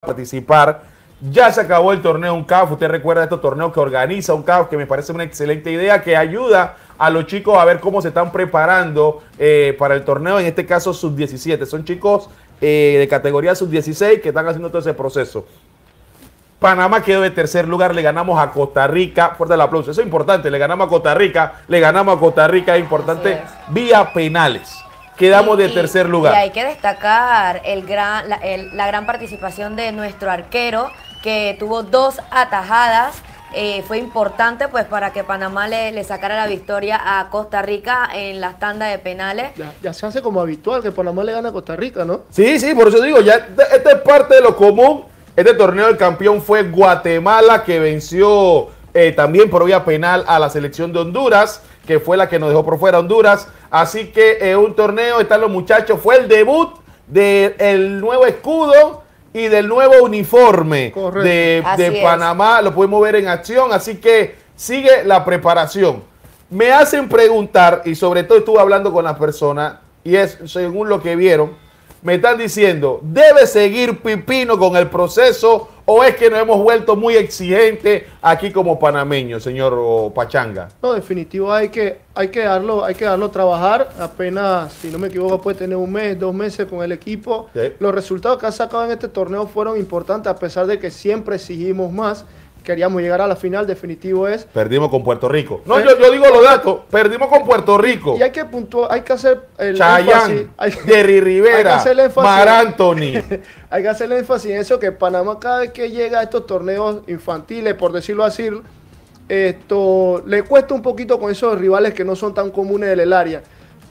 participar. Ya se acabó el torneo UNCAF. Usted recuerda estos torneos que organiza UNCAF, que me parece una excelente idea, que ayuda a los chicos a ver cómo se están preparando eh, para el torneo, en este caso sub-17. Son chicos eh, de categoría sub-16 que están haciendo todo ese proceso. Panamá quedó de tercer lugar, le ganamos a Costa Rica. Fuerte el aplauso. Eso es importante, le ganamos a Costa Rica, le ganamos a Costa Rica, es importante, vía penales. Quedamos de tercer lugar. Y hay que destacar el gran, la, la gran participación de nuestro arquero, que tuvo dos atajadas. Eh, fue importante pues para que Panamá le, le, sacara la victoria a Costa Rica en las tandas de penales. Ya, ya, se hace como habitual que Panamá le gana a Costa Rica, ¿no? Sí, sí, por eso digo, ya esta es parte de lo común. Este torneo del campeón fue Guatemala que venció eh, también por vía penal a la selección de Honduras, que fue la que nos dejó por fuera Honduras. Así que eh, un torneo están los muchachos, fue el debut del el nuevo escudo y del nuevo uniforme de, de Panamá. Lo podemos ver en acción, así que sigue la preparación. Me hacen preguntar, y sobre todo estuve hablando con las personas, y es según lo que vieron, me están diciendo, ¿debe seguir Pipino con el proceso o es que nos hemos vuelto muy exigentes aquí como panameños, señor Pachanga? No, definitivo hay que, hay que darlo, hay que darlo trabajar. Apenas, si no me equivoco, puede tener un mes, dos meses con el equipo. Sí. Los resultados que ha sacado en este torneo fueron importantes, a pesar de que siempre exigimos más queríamos llegar a la final, definitivo es. Perdimos con Puerto Rico. No, yo, yo, digo los datos, perdimos con Puerto Rico. Y hay que puntuar, hay que hacer el Chayán, Jerry Rivera, Mar Anthony. hay que hacer el énfasis en eso, que Panamá cada vez que llega a estos torneos infantiles, por decirlo así, esto le cuesta un poquito con esos rivales que no son tan comunes del área.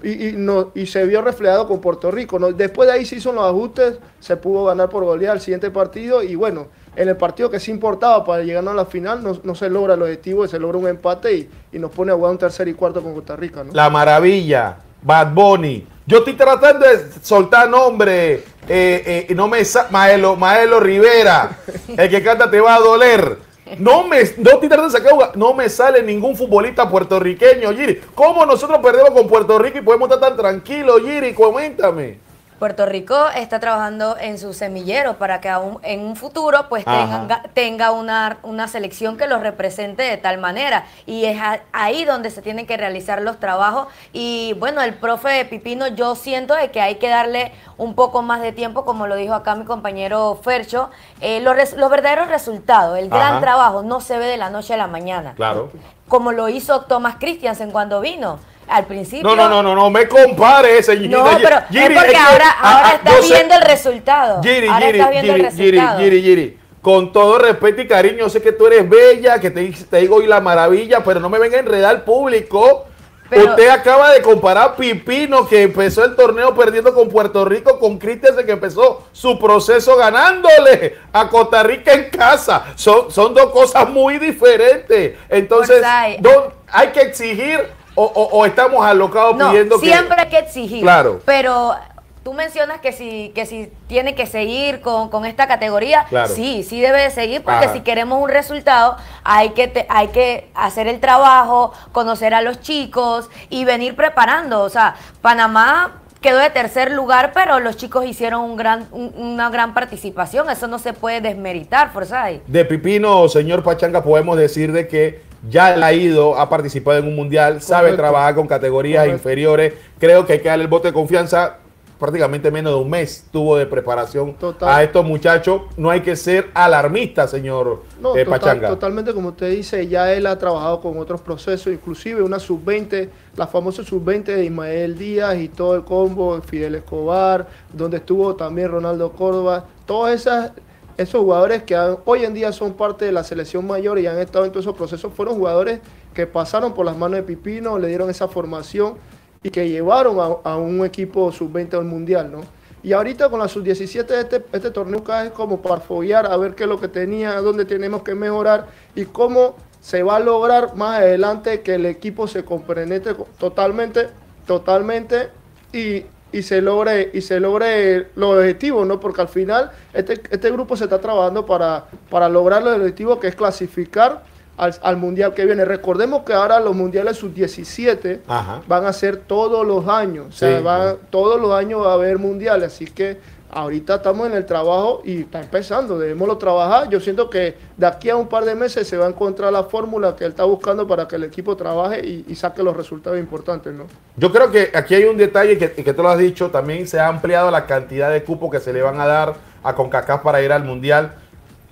Y, y, no, y se vio reflejado con Puerto Rico. ¿no? Después de ahí se hizo los ajustes, se pudo ganar por golear el siguiente partido y bueno, en el partido que se importaba para llegar a la final no, no se logra el objetivo, se logra un empate y, y, nos pone a jugar un tercer y cuarto con Costa Rica. ¿no? La maravilla, Bad Bunny. Yo estoy tratando de soltar nombre, eh, eh, no me Maelo, Maelo Rivera, el que canta te va a doler. No me, no, de sacar, no me sale ningún futbolista puertorriqueño, Giri. ¿Cómo nosotros perdemos con Puerto Rico y podemos estar tan tranquilos, Giri? Coméntame. Puerto Rico está trabajando en su semillero para que aún en un futuro pues tenga, tenga, una, una selección que los represente de tal manera. Y es ahí donde se tienen que realizar los trabajos. Y bueno, el profe Pipino, yo siento de que hay que darle un poco más de tiempo, como lo dijo acá mi compañero Fercho. Eh, los, res, los, verdaderos resultados, el gran Ajá. trabajo no se ve de la noche a la mañana. Claro. Como lo hizo Thomas Christiansen cuando vino al principio. No, no, no, no, no me compare, señor. No, pero Giri, es porque es ahora, que, ahora ah, estás viendo sé. el resultado. Giri, ahora Giri, estás viendo Giri, el resultado. Giri, Giri, Giri. Con todo respeto y cariño, yo sé que tú eres bella, que te, te digo hoy la maravilla, pero no me venga a enredar al público. Pero, Usted acaba de comparar a Pipino, que empezó el torneo perdiendo con Puerto Rico, con Christensen, que empezó su proceso ganándole a Costa Rica en casa. Son, son dos cosas muy diferentes. Entonces, don, hay que exigir o, o, o, estamos alocados no, pidiendo siempre que. Siempre hay que exigir. Claro. Pero tú mencionas que si, que si tiene que seguir con, con esta categoría, claro. sí, sí debe de seguir, porque Ajá. si queremos un resultado, hay que, te, hay que hacer el trabajo, conocer a los chicos y venir preparando. O sea, Panamá quedó de tercer lugar, pero los chicos hicieron un gran, un, una gran participación. Eso no se puede desmeritar, Forsay. De Pipino, señor Pachanga, podemos decir de que ya ha ido, ha participado en un mundial, Correcto. sabe trabajar con categorías Correcto. inferiores. Creo que hay que darle el bote de confianza. Prácticamente menos de un mes tuvo de preparación total. a estos muchachos. No hay que ser alarmista, señor no, eh, total, Pachanga. Totalmente, como usted dice, ya él ha trabajado con otros procesos, inclusive una sub-20, la famosa sub-20 de Ismael Díaz y todo el combo, Fidel Escobar, donde estuvo también Ronaldo Córdoba. Todas esas esos jugadores que hoy en día son parte de la selección mayor y han estado en todos esos procesos, fueron jugadores que pasaron por las manos de Pipino, le dieron esa formación y que llevaron a, un equipo sub-20 al Mundial, ¿no? Y ahorita con la sub-17 este, este torneo es como para follar a ver qué es lo que tenía, dónde tenemos que mejorar y cómo se va a lograr más adelante que el equipo se compenetre totalmente, totalmente y, y se logre y se logre los objetivos, ¿no? Porque al final este, este grupo se está trabajando para, para lograr los objetivos que es clasificar al, al, mundial que viene. Recordemos que ahora los mundiales sub-17 van a ser todos los años, o sea, sí, van, todos los años va a haber mundiales, así que ahorita estamos en el trabajo y está empezando, debemoslo trabajar. Yo siento que de aquí a un par de meses se va a encontrar la fórmula que él está buscando para que el equipo trabaje y, saque los resultados importantes, ¿no? Yo creo que aquí hay un detalle que, que tú lo has dicho, también se ha ampliado la cantidad de cupos que se le van a dar a CONCACAF para ir al Mundial.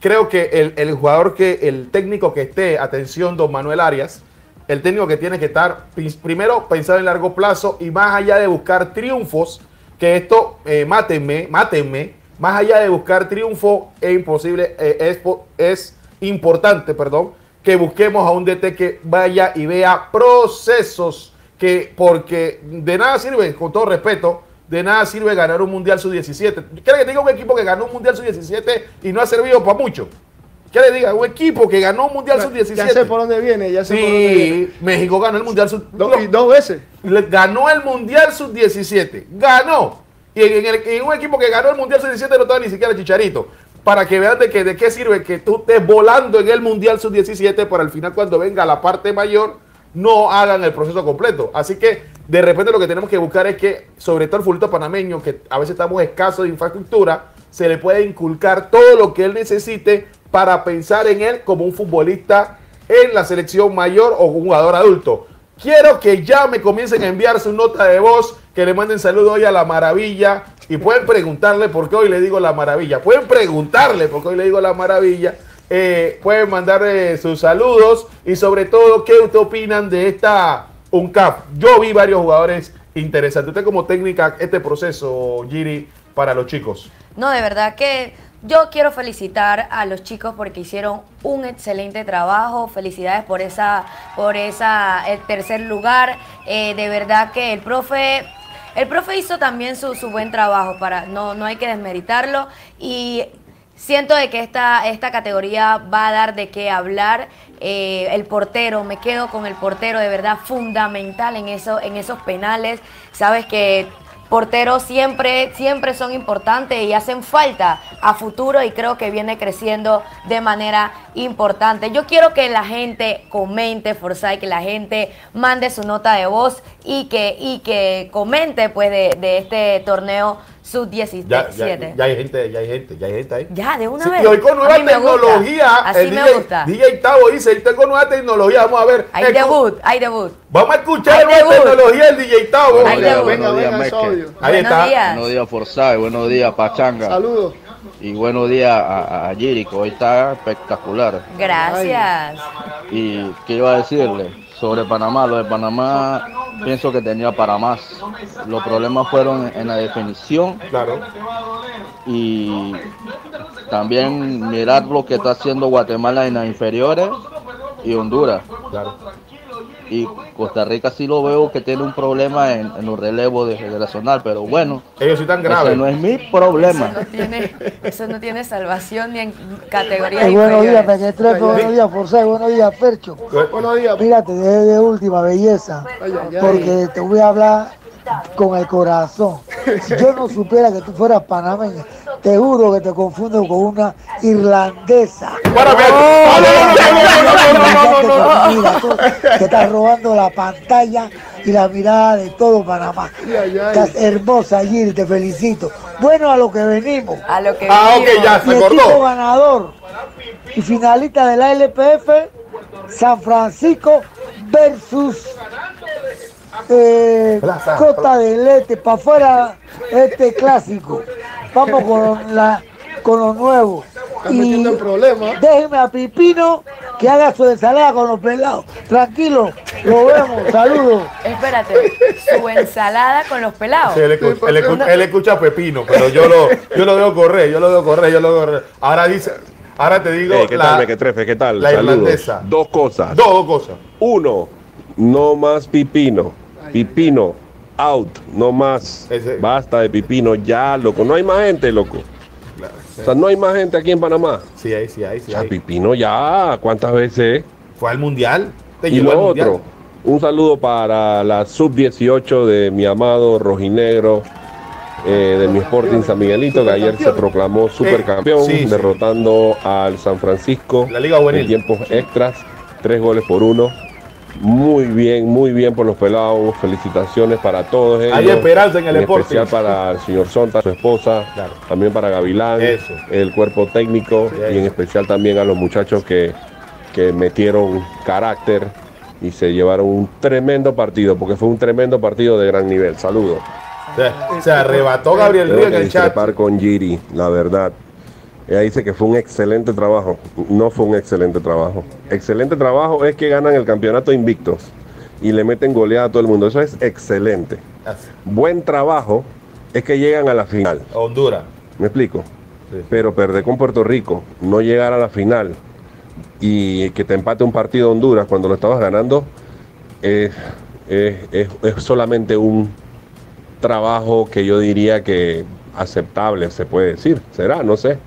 Creo que el, el jugador que, el técnico que esté, atención, don Manuel Arias, el técnico que tiene que estar, primero, pensar en largo plazo y más allá de buscar triunfos, que esto, eh, mátenme, mátenme, más allá de buscar triunfo, es imposible, eh, es, es importante, perdón, que busquemos a un DT que vaya y vea procesos que, porque de nada sirve, con todo respeto, de nada sirve ganar un Mundial Sub-17. ¿Quiere que diga un equipo que ganó un Mundial Sub-17 y no ha servido para mucho? ¿Qué le diga? Un equipo que ganó un Mundial Sub-17. Ya sé por dónde viene, ya sé sí, por dónde viene. México ganó el Mundial Sub-17. Dos, veces. Ganó el Mundial Sub-17. Ganó. Y en, un equipo que ganó el Mundial Sub-17 no estaba ni siquiera Chicharito. Para que vean de, que, de qué sirve que tú estés volando en el Mundial Sub-17 para al final cuando venga la parte mayor no hagan el proceso completo. Así que de repente lo que tenemos que buscar es que, sobre todo el fulito panameño, que a veces estamos escasos de infraestructura, se le puede inculcar todo lo que él necesite para pensar en él como un futbolista en la selección mayor o jugador adulto. Quiero que ya me comiencen a enviar su nota de voz, que le manden saludo hoy a la maravilla y pueden preguntarle por qué hoy le digo la maravilla. Pueden preguntarle por qué hoy le digo la maravilla. Eh, pueden mandar sus saludos y sobre todo qué ustedes opinan de esta UNCAP. Yo vi varios jugadores interesantes. Usted como técnica, este proceso, Giri, para los chicos. No, de verdad que yo quiero felicitar a los chicos porque hicieron un excelente trabajo. Felicidades por esa, por esa, el tercer lugar. Eh, de verdad que el profe, el profe hizo también su, buen trabajo. Para, no, no hay que desmeritarlo. Y siento de que esta, esta categoría va a dar de qué hablar. Eh, el portero, me quedo con el portero de verdad fundamental en eso, en esos penales. Sabes que porteros siempre, siempre son importantes y hacen falta a futuro y creo que viene creciendo de manera importante. Yo quiero que la gente comente Forsyth, que la gente mande su nota de voz y que, y que comente pues de, de este torneo sub-17. Ya, ya, hay gente, ya hay gente, ya hay gente ahí. Ya, de una vez. Y hoy con nueva tecnología, Así el me DJ, gusta. DJ Tavo dice, tengo nueva tecnología, vamos a ver. Hay debut, hay debut. Vamos a escuchar la nueva tecnología del DJ Tavo. Hay debut. buenos días, Venga. Ahí Buenos está. días. Buenos días, Forsyth. Buenos días, Pachanga. Saludos. Y buenos días a, a Jericho. Hoy está espectacular. Gracias. Y qué iba a decirle sobre Panamá. Lo de Panamá pienso que tenía para más. Los problemas fueron en la definición Claro. y también mirar lo que está haciendo Guatemala en las inferiores y Honduras. Claro. Y Costa Rica sí lo veo que tiene un problema en, en los relevos de generacional, pero bueno, Ellos sí están ese graves. no es mi Eso problema. no tiene, eso no tiene salvación ni en categoría Eh, buenos días. Mequetrefe, buenos días, Forsyth, buenos días, Percho. Buenos días. Mírate, de, de última belleza, porque te voy a hablar con el corazón. Si yo no supiera que tú fueras panameña, te juro que te confundo con una irlandesa. Que estás robando la pantalla y la mirada de todo Panamá. Estás hermosa, Gil, te felicito. Bueno, a lo que venimos. A lo que ah, ok, ya, ganador y finalista de la LPF, San Francisco versus eh, Plaza, Costa del Este, para afuera este clásico. Vamos con, la, con lo nuevo. Están metiendo en problemas. déjeme a Pipino que haga su ensalada con los pelados. Tranquilo, lo vemos, saludos. Espérate, su ensalada con los pelados. Sí, él, escu- él escu- él escucha a Pepino, pero yo lo, yo lo veo correr, yo lo veo correr, yo lo veo correr. Ahora dice, ahora te digo Hey, ¿Qué la, tal, Mequetrefe? ¿Qué tal? la Saludos. irlandesa. Dos cosas. dos, dos cosas. Uno, no más pipino. Pipino, out. No más. Ese- Basta de pipino ya, loco. No hay más gente, loco. Claro, sí. O sea, no hay más gente aquí en Panamá. Sí, ahí, sí, ahí, sí. O sea, ahí. pipino ya. ¿Cuántas veces? Fue al mundial. Te Y lo al mundial. otro, un saludo para la sub-18 de mi amado rojinegro. eh, de mi Sporting San Miguelito, que ayer se proclamó supercampeón, sí, sí. derrotando al San Francisco La Liga en tiempos extras, tres goles por uno. Muy bien, muy bien por los pelados. Felicitaciones para todos ellos. Hay esperanza en el deporte. especial para el señor Sonta, su esposa, Claro. también para Gavilán, Eso. el cuerpo técnico Sí, y en especial también a los muchachos que, que metieron carácter y se llevaron un tremendo partido, porque fue un tremendo partido de gran nivel. Saludos. Se, se arrebató Gabriel Río en el chat. con Giri, la verdad. Ella dice que fue un excelente trabajo. No fue un excelente trabajo. Excelente trabajo es que ganan el campeonato invictos y le meten goleada a todo el mundo. Eso es excelente. Así. Buen trabajo es que llegan a la final. Honduras. ¿Me explico? Sí. Pero perder con Puerto Rico, no llegar a la final y que te empate un partido Honduras cuando lo estabas ganando, es, es- es- es solamente un trabajo que yo diría que aceptable, se puede decir. Será, no sé.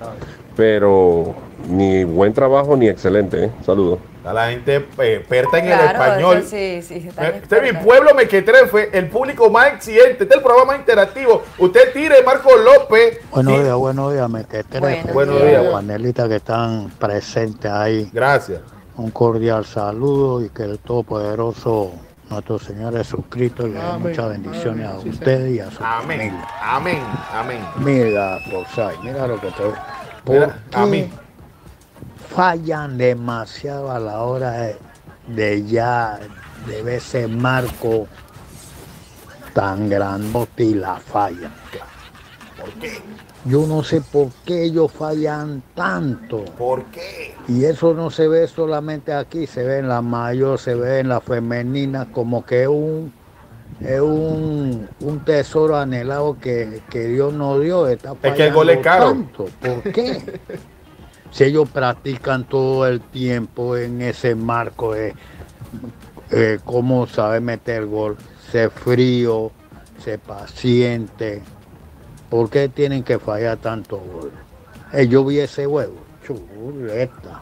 Pero ni buen trabajo ni excelente. ¿eh? Saludos. Está la gente eh, experta en el español. eso sí, sí, está bien Este es mi pueblo mequetrefe, el público más exigente. Este es el programa más interactivo. Usted tire, Marco López. Buenos Y- días, buenos días, me que Buenos días. Los panelistas que están presentes ahí, Gracias. un cordial saludo y que el Todopoderoso, nuestro Señor Jesucristo, le dé Amén. muchas bendiciones a Amén. Sí, ustedes y a su Amén. familia. Amén. Amén. Mira, Forsay, mira lo que te ¿Por Mira, qué a mí. fallan demasiado a la hora de, de ya de ver ese marco tan grandote y la fallan? ¿Por qué? Yo no sé por qué ellos fallan tanto. ¿Por qué? Y eso no se ve solamente aquí, se ve en la mayor, se ve en la femenina, como que un, es un, un tesoro anhelado que, que Dios nos dio. Está Es que el gol es caro. tanto. ¿Por qué? si ellos practican todo el tiempo en ese marco de eh, cómo saber meter gol, ser frío, ser paciente, ¿por qué tienen que fallar tanto gol? Eh, yo vi ese huevo, chuleta.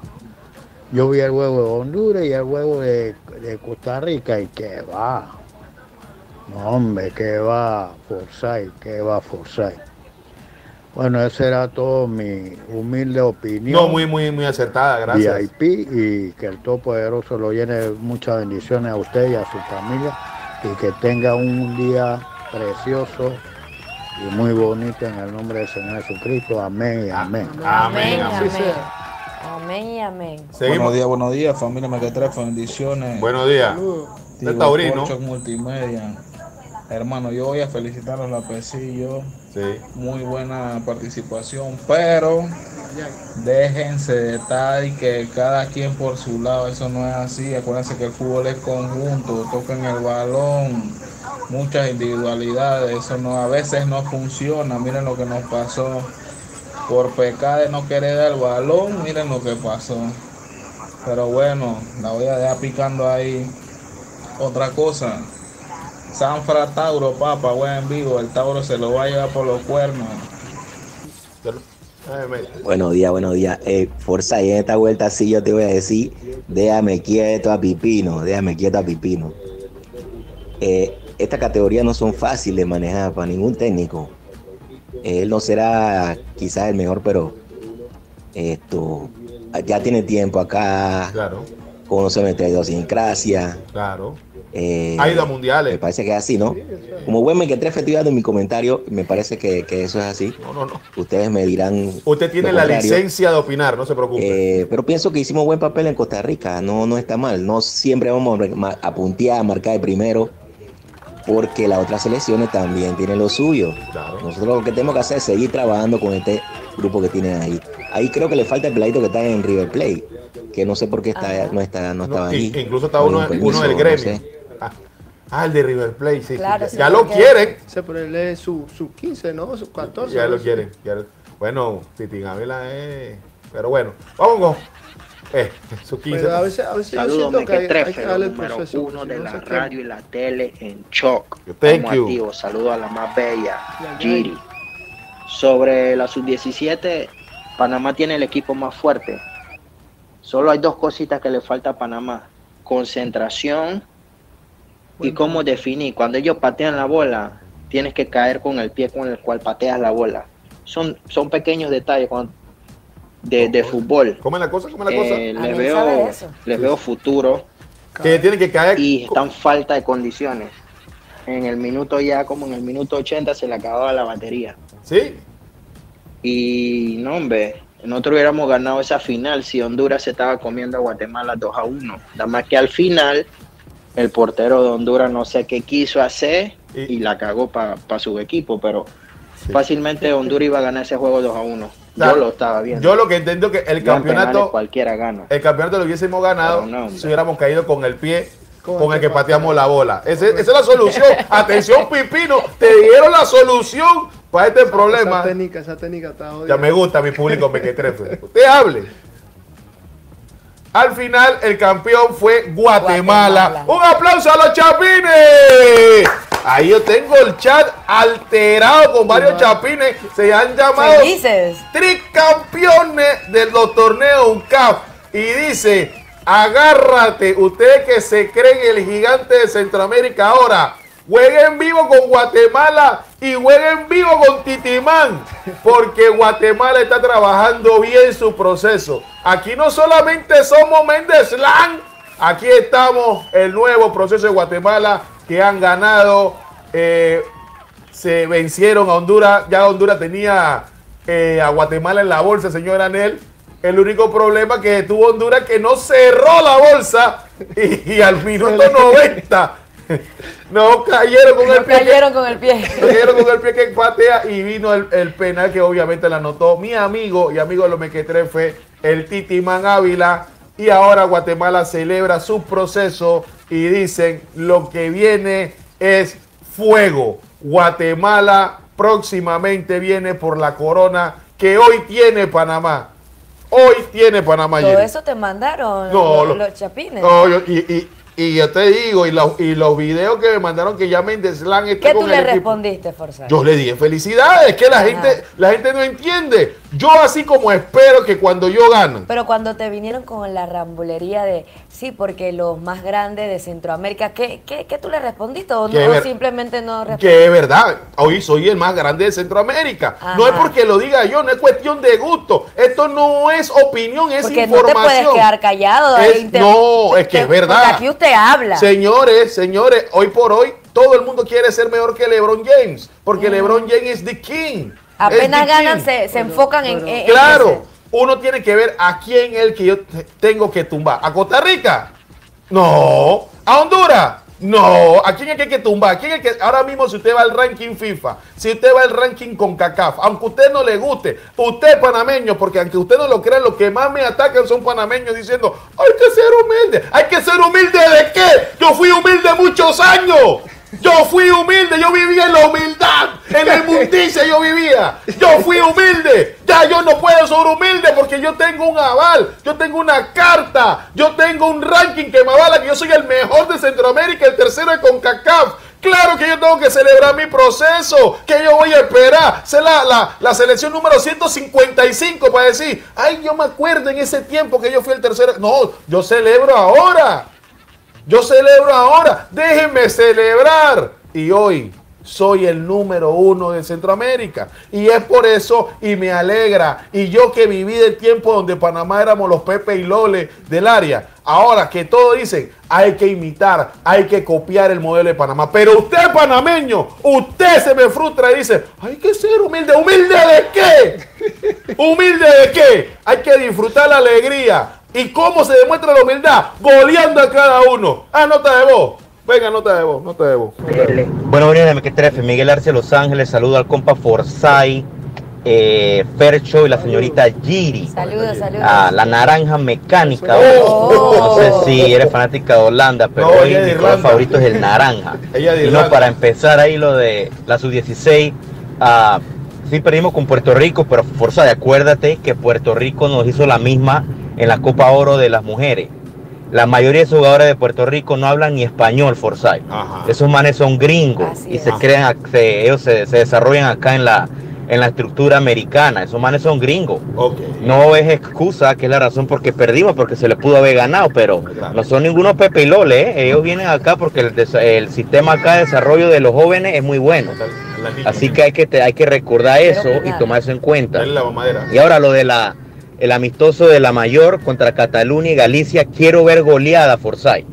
Yo vi el huevo de Honduras y el huevo de, de Costa Rica y que va. No, hombre, que va Forsyth, que va Forsyth. Bueno, esa era todo mi humilde opinión. No, muy, muy, muy acertada. Gracias. VIP y que el Todopoderoso lo llene de muchas bendiciones a usted y a su familia y que tenga un día precioso y muy bonito en el nombre del Señor Jesucristo. Amén y amén. Amén. Amén, amén. y amén. Buenos días, buenos días, familia Mequetrefe, bendiciones. Buenos días. De Taurino. Multimedia. Hermano, yo voy a felicitar a la Pesillo. Sí. Muy buena participación, pero déjense de estar y que cada quien por su lado, eso no es así. Acuérdense que el fútbol es conjunto, toquen el balón, muchas individualidades, eso no a veces no funciona. Miren lo que nos pasó por pecar de no querer dar el balón, miren lo que pasó. Pero bueno, la voy a dejar picando ahí. Otra cosa, Sanfra Tauro, papa, buen vivo, el Tauro se lo va a llevar por los cuernos. Buenos días, buenos días. Eh, Forza, y en esta vuelta sí yo te voy a decir, déjame quieto a Pipino, déjame quieto a Pipino. Eh, estas categorías no son fáciles de manejar para ningún técnico. Él no será quizás el mejor, pero esto ya tiene tiempo acá, Claro, conoce nuestra idiosincrasia. claro. eh, Ha ido a me mundiales. parece que es así, ¿no? Como buen mequetrefe estoy dando mi comentario, me parece que, que eso es así. No, no, no. Ustedes me dirán. Usted tiene la contrario. licencia de opinar, no se preocupe. Eh, pero pienso que hicimos buen papel en Costa Rica, no, no está mal. No siempre vamos a a puntear, a marcar de primero, porque las otras selecciones también tienen lo suyo. Claro. Nosotros lo que tenemos que hacer es seguir trabajando con este grupo que tienen ahí. Ahí creo que le falta el peladito que está en River Plate, que no sé por qué está, Ajá. no está, no No, estaba i- ahí. incluso está uno, un permiso, uno del no gremio. sé. Ah, ah, el de River Plate, sí. sí, Claro, ya- sí, ya lo porque- quieren. Se es su, su 15, ¿no? Su 14. Ya ¿no? lo quieren. ya lo- bueno, Titi Gávila es. Pero bueno, vamos con. Eh, su 15. Pero a veces, a veces yo Saludos, siento que hay, hay que Mequetrefe, darle el número proceso. uno de la radio y la tele en shock. Thank you. Saludos a la más bella. Giri. Sobre la sub-17, Panamá tiene el equipo más fuerte. Solo hay dos cositas que le falta a Panamá. Concentración y cómo definir. Cuando ellos patean la bola, tienes que caer con el pie con el cual pateas la bola. Son, son pequeños detalles cuando- de, de fútbol. ¿Cómo es la cosa? ¿Cómo es la cosa? Eh, le ni sabe veo, eso. le veo futuro que tiene que caer. Y están falta de condiciones. En el minuto ya, como en el minuto 80, se le acababa la batería. ¿Sí? Y no, hombre, nosotros hubiéramos ganado esa final si Honduras se estaba comiendo a Guatemala 2 a 1. Nada más que al final, el portero de Honduras no sé qué quiso hacer y, la cagó para su equipo, pero fácilmente Honduras iba a ganar ese juego 2 a 1. Yo lo estaba viendo. Yo lo que entiendo que el campeonato. Cualquiera gana. El campeonato lo hubiésemos ganado si hubiéramos caído con el pie con el que pateamos la bola. esa es la solución. Atención, Pipino, te dieron la solución para este problema. Esa técnica, esa técnica está Ya me gusta mi público mequetrefe. Usted hable. Al final, el campeón fue Guatemala. Un aplauso a los chapines. Ahí yo tengo el chat alterado con varios chapines. Se han llamado tricampeones de los torneos UNCAP. Y dice, agárrate, usted que se creen el gigante de Centroamérica ahora. Jueguen vivo con Guatemala y jueguen vivo con Titimán, porque Guatemala está trabajando bien su proceso. Aquí no solamente somos Méndez Lang, aquí estamos el nuevo proceso de Guatemala que han ganado, eh, se vencieron a Honduras, ya Honduras tenía eh, a Guatemala en la bolsa, señor Anel. El único problema que tuvo Honduras que no cerró la bolsa y, y al minuto 90 no cayeron con el pie. Cayeron con el pie. Cayeron con el pie que patea y vino el, penal que obviamente la anotó mi amigo y amigo de los mequetrefe, el Titimán Ávila. Y ahora Guatemala celebra su proceso y dicen lo que viene es fuego. Guatemala próximamente viene por la corona que hoy tiene Panamá. Hoy tiene Panamá. Todo eso te mandaron los, chapines. No, y, y yo te digo, y los, y los videos que me mandaron que ya Mendes está ¿Qué tú le respondiste, Forza? Yo le dije felicidades, que la gente, la gente no entiende. Yo así como espero que cuando yo gano. Pero cuando te vinieron con la rambulería de, sí, porque los más grandes de Centroamérica, ¿qué, qué, qué tú le respondiste o, no, simplemente no respondiste? Que es verdad, hoy soy el más grande de Centroamérica. No es porque lo diga yo, no es cuestión de gusto. Esto no es opinión, es porque información. no te puedes quedar callado. no, es que es verdad. aquí usted habla. Señores, señores, hoy por hoy todo el mundo quiere ser mejor que LeBron James, porque LeBron James es the king. Apenas ganan, se, enfocan en, Claro, uno tiene que ver a quién es el que yo tengo que tumbar. ¿A Costa Rica? No. ¿A Honduras? No, ¿a quién es que hay que tumbar? quién es que ahora mismo si usted va al ranking FIFA, si usted va al ranking con CACAF, aunque a usted no le guste, usted panameño, porque aunque usted no lo crea, los que más me atacan son panameños diciendo, hay que ser humilde, hay que ser humilde de qué? Yo fui humilde muchos años. Yo fui humilde, yo vivía en la humildad, en mundice yo vivía. Yo fui humilde, ya yo no puedo ser humilde porque yo tengo un aval, yo tengo una carta, yo tengo un ranking que me avala que yo soy el mejor de Centroamérica, el tercero de CONCACAF. Claro que yo tengo que celebrar mi proceso, que yo voy a esperar. Ser la, la, la, selección número 155 para decir, ay, yo me acuerdo en ese tiempo que yo fui el tercero. No, yo celebro ahora. Yo celebro ahora, déjenme celebrar. Y hoy soy el número uno de Centroamérica. Y es por eso y me alegra. Y yo que viví del tiempo donde Panamá éramos los Pepe y Lole del área. Ahora que todos dicen, hay que imitar, hay que copiar el modelo de Panamá. Pero usted panameño, usted se me frustra y dice, hay que ser humilde. ¿Humilde de qué? ¿Humilde de qué? Hay que disfrutar la alegría. ¿Y cómo se demuestra la humildad? Goleando a cada uno. Ah, nota de voz. Venga, nota de voz, nota de voz. Bueno, de que trefe. Miguel Arce Los Ángeles, saludo al compa Forsyth, eh, Fercho y la señorita Giri. Saludos, saludos. A la naranja mecánica. Oh. No sé si eres fanática de Holanda, pero hoy mi color favorito es el naranja. y no, para empezar ahí lo de la sub-16. Uh, sí perdimos con Puerto Rico, pero Forza, acuérdate que Puerto Rico nos hizo la misma en la Copa Oro de las mujeres. La mayoría de esos jugadores de Puerto Rico no hablan ni español, Forsyth. Esos manes son gringos y se crean, ellos se, desarrollan acá en la, en la estructura americana. Esos manes son gringos. No es excusa, que es la razón por qué perdimos, porque se les pudo haber ganado, pero no son ninguno Pepe y Lole. ¿eh? Ellos vienen acá porque el, sistema acá de desarrollo de los jóvenes es muy bueno. Así que hay que, hay que recordar eso y tomar eso en cuenta. Y ahora lo de la el amistoso de la Mayor contra Cataluña y Galicia. Quiero ver goleada, Forsyth.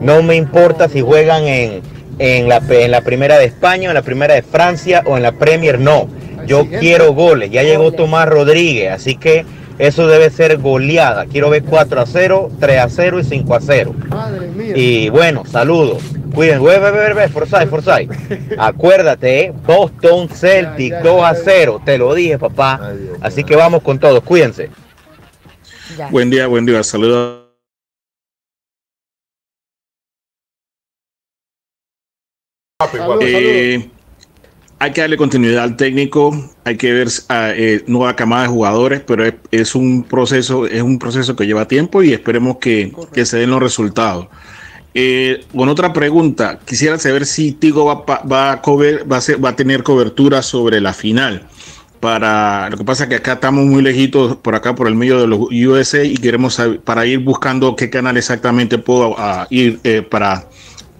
No me importa si juegan en, en, la, en la primera de España, en la primera de Francia o en la Premier, no. Yo quiero goles. Ya llegó Tomás Rodríguez, así que eso debe ser goleada. Quiero ver 4 a 0, 3 a 0 y 5 a 0. Madre mía. Y bueno, saludos. Cuiden, ve, ve, ve, ve, Forsyth, Forsyth. Acuérdate, ¿eh? Boston Celtic 2 a 0. Te lo dije, papá. Así que vamos con todos. Cuídense. Buen día, buen día. Saludos. Eh, hay que darle continuidad al técnico, hay que ver uh, eh, nueva camada de jugadores, pero es, es, un proceso, es un proceso que lleva tiempo y esperemos que, que se den los resultados. Eh, con otra pregunta, quisiera saber si Tigo va, va, a, cover, va, a ser, va a tener cobertura sobre la final. Para lo que pasa es que acá estamos muy lejitos por acá por el medio de los USA y queremos saber, para ir buscando qué canal exactamente puedo uh, ir eh, para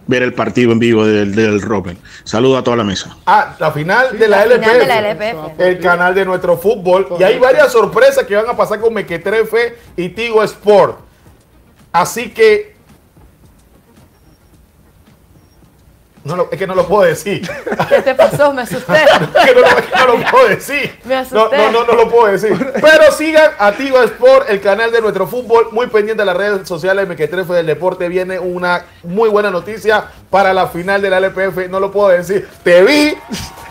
ver el partido en vivo del, del Robin. Saludo a toda la mesa. Ah, la final, de, la la LPF, final de la LPF. El canal de nuestro fútbol. Y hay varias sorpresas que van a pasar con Mequetrefe y Tigo Sport. Así que. No lo, es que no lo puedo decir. ¿Qué te pasó? Me asusté. es que no, es que no lo puedo decir. Me asusté. no, no, no lo puedo decir. Pero sigan a Tigo Sport, el canal de nuestro fútbol. Muy pendiente de las redes sociales. Mequetrefe del Deporte. Viene una muy buena noticia para la final de la LPF. No lo puedo decir. Te vi.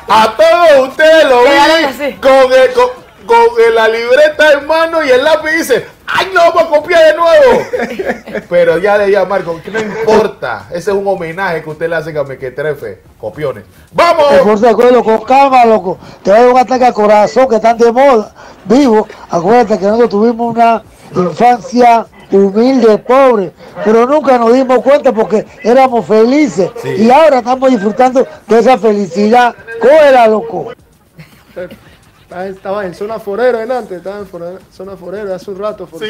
A todos ustedes lo vi. Con, el- con, con la libreta en mano y el lápiz dice. ¡Ay, no! ¡Vamos a copiar de nuevo! Pero ya le dije a Marco, que no importa. Ese es un homenaje que usted le hace a Mequetrefe. Copiones. ¡Vamos! De cuello, con calma, loco. Te va a dar un ataque al corazón que están de moda. Vivo, acuérdate que nosotros tuvimos una infancia humilde, pobre, pero nunca nos dimos cuenta porque éramos felices. Y ahora estamos disfrutando de esa felicidad. Cógela, loco. Estaba en zona forero delante, estaba en forero- zona forero hace un rato. Sí,